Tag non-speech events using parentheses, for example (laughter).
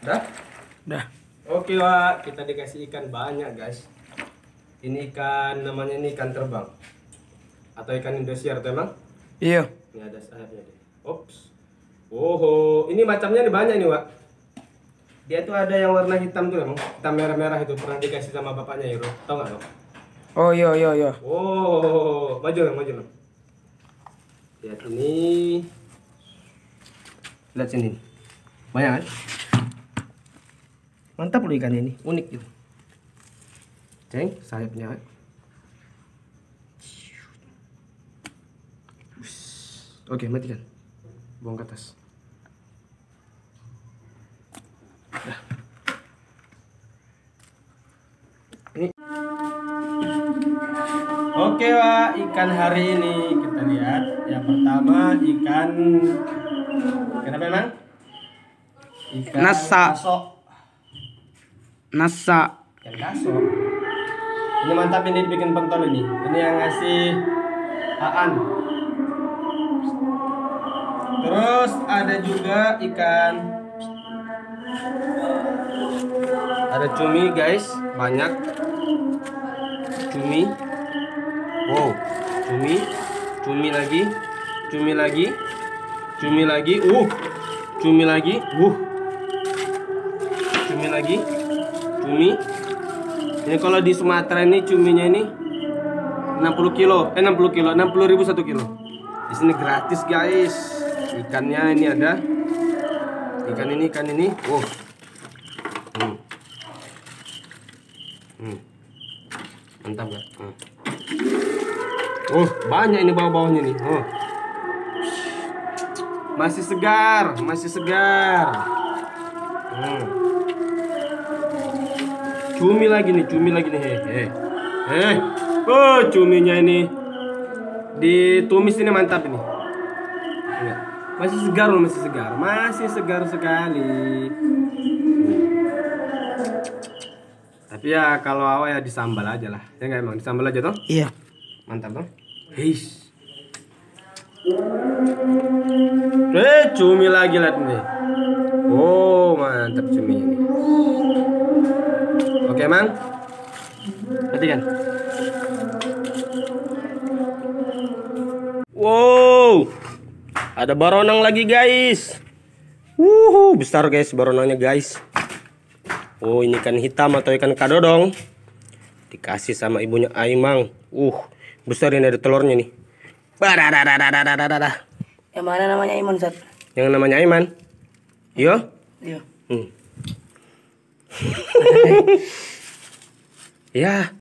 Dah? Dah. Oke, Wak. Kita dikasih ikan banyak, guys. Ini ikan namanya ini ikan terbang. Atau ikan Indosiar tuh emang? Iya. Ini ada sayapnya deh. Ops. Oh, ini macamnya nih banyak nih, Wak. Dia tuh ada yang warna hitam tuh emang. Hitam merah-merah itu pernah dikasih sama bapaknya Iro. Tahu nggak, Wak? Oh iya iya iya. Oh, maju dong, maju dong. Lihat ini. Lihat sini. Banyak kan? Mantap loh ikannya ini, unik gitu. Ceng, sayapnya. Oke, matikan. Buang ke atas. Ini Oke Wak, ikan hari ini kita lihat Yang pertama ikan Kenapa emang? Ikan Nasa. kaso Nasa. Ikan kaso Ini mantap ini dibikin pentol ini. Ini yang ngasih Aan. Terus ada juga ikan. Ada cumi guys. Banyak. Cumi. Wow. Cumi. Cumi lagi. Cumi lagi. Cumi lagi. Uh. Cumi lagi. Uh. Cumi lagi Cumi. Ini kalau di Sumatera ini cuminya ini 60 kilo. Eh 60 kilo. 60 ribu satu kilo. Di sini gratis guys. Ikannya ini ada. Ikan ini ikan ini. Wow. Hmm. Hmm. mantap gak hmm. oh banyak ini bawah-bawahnya nih. Oh. Masih segar masih segar. Hmm. Cumi lagi nih cumi lagi nih. Heh heh oh cuminya ini ditumis ini mantap ini. Masih segar loh masih segar. Masih segar sekali. Tapi ya kalau awal ya disambal aja lah. Ya nggak emang disambal aja toh? Iya. mantap toh? Heish. Eh, cumi lagi lihat nih. Oh, mantap cumi ini. Oke, Mang. Ngerti kan? Wow. Ada baronang lagi, guys. Wuhu, besar guys baronangnya, guys. Oh, ini ikan hitam atau ikan kadodong. Dikasih sama ibunya Aimang. Uh, besar ini ada telurnya nih. Yang mana namanya Aiman, Yang namanya Aiman? Iya? Iya. Hmm. (laughs) ya,